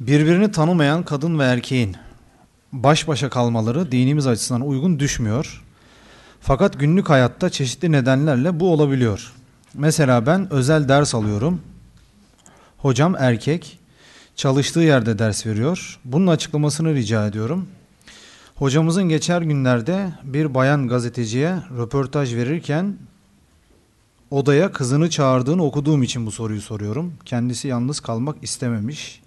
Birbirini tanımayan kadın ve erkeğin baş başa kalmaları dinimiz açısından uygun düşmüyor. Fakat günlük hayatta çeşitli nedenlerle bu olabiliyor. Mesela ben özel ders alıyorum. Hocam erkek, çalıştığı yerde ders veriyor. Bunun açıklamasını rica ediyorum. Hocamızın geçer günlerde bir bayan gazeteciye röportaj verirken odaya kızını çağırdığını okuduğum için bu soruyu soruyorum. Kendisi yalnız kalmak istememiş.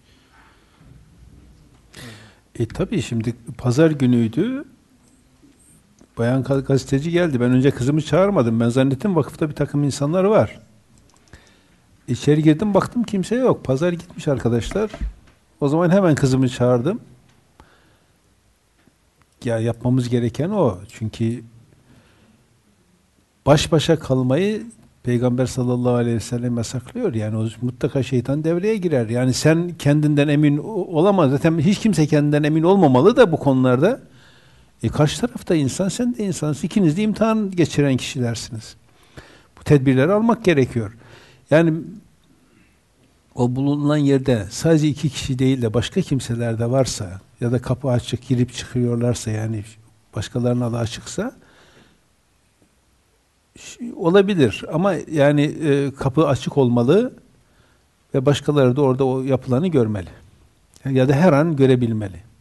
E tabii şimdi pazar günüydü. Bayan gazeteci geldi. Ben önce kızımı çağırmadım. Ben zannettim vakıfta bir takım insanlar var. İçeri girdim baktım kimse yok. Pazar gitmiş arkadaşlar. O zaman hemen kızımı çağırdım. Ya yapmamız gereken o. Çünkü baş başa kalmayı Peygamber sallallahu aleyhi ve sellem yasaklıyor. Yani o mutlaka şeytan devreye girer. Yani sen kendinden emin olamaz. Zaten hiç kimse kendinden emin olmamalı da bu konularda. E karşı tarafta insan, sen de insansın. İkiniz de imtihan geçiren kişilersiniz. Bu tedbirleri almak gerekiyor. Yani o bulunan yerde sadece iki kişi değil de başka kimseler de varsa ya da kapı açık girip çıkıyorlarsa yani başkalarına da açıksa olabilir ama yani e, kapı açık olmalı ve başkaları da orada o yapılanı görmeli. Ya da her an görebilmeli.